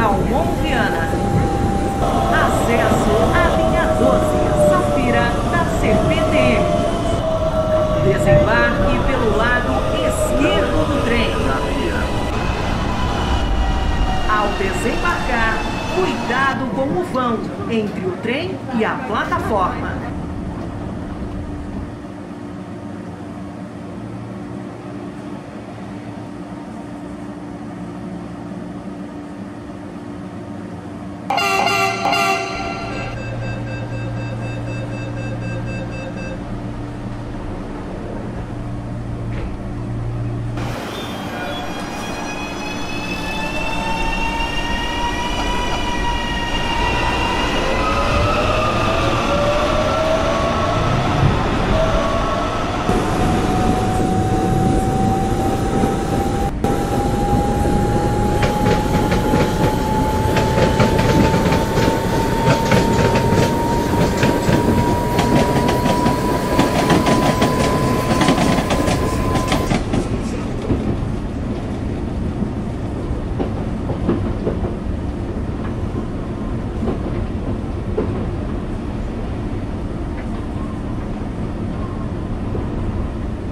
Calmon Viana. Acesso a desembarque pelo lado esquerdo do trem. Ao desembarcar, cuidado com o vão entre o trem e a plataforma.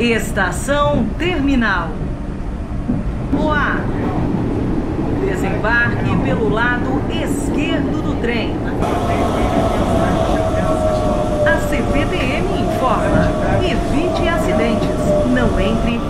Estação Terminal. Boa. Desembarque pelo lado esquerdo do trem. A CPTM informa: evite acidentes. Não entre